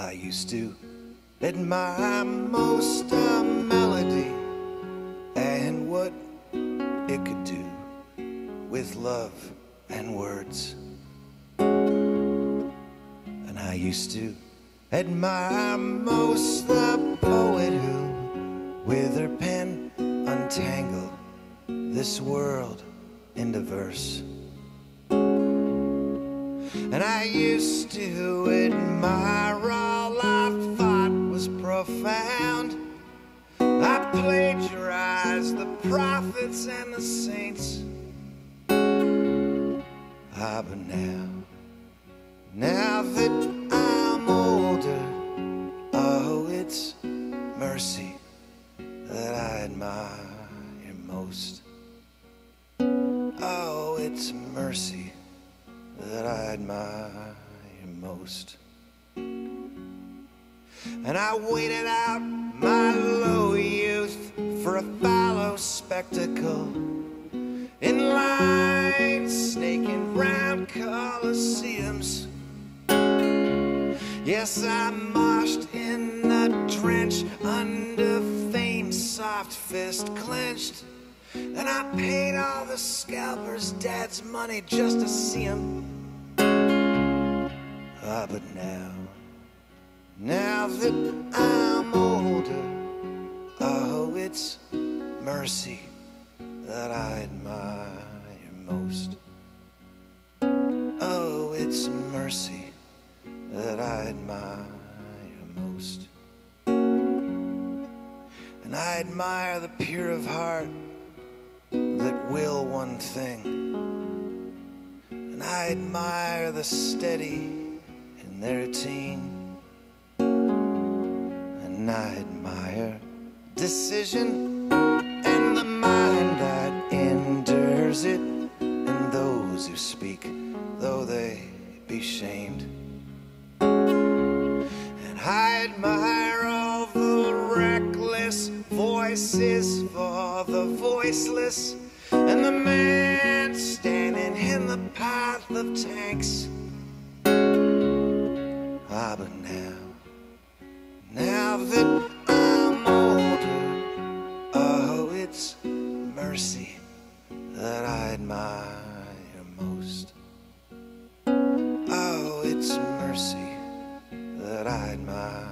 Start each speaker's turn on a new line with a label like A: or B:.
A: I used to admire most a melody and what it could do with love and words. And I used to admire most the poet who, with her pen, untangled this world into verse. And I used to admire all I thought was profound. I plagiarized the prophets and the saints. Ah, but now, now that I'm older, oh, it's mercy that I admire most. Oh, it's mercy that I admire most. And I waited out my low youth for a fallow spectacle in lines snaking round coliseums. Yes, I marched in the trench under fame's soft fist clenched. And I paid all the scalpers dad's money just to see him. Ah, but now, now that I'm older, oh, it's mercy that I admire most. Oh, it's mercy that I admire most. And I admire the pure of heart that will one thing. And I admire the steady in their routine. And I admire decision and the mind that endures it. And those who speak, though they be shamed. And I admire all the reckless voices for the voiceless and the man standing in the path of tanks. Ah, but now, now that I'm older, oh, it's mercy that I admire most. Oh, it's mercy that I admire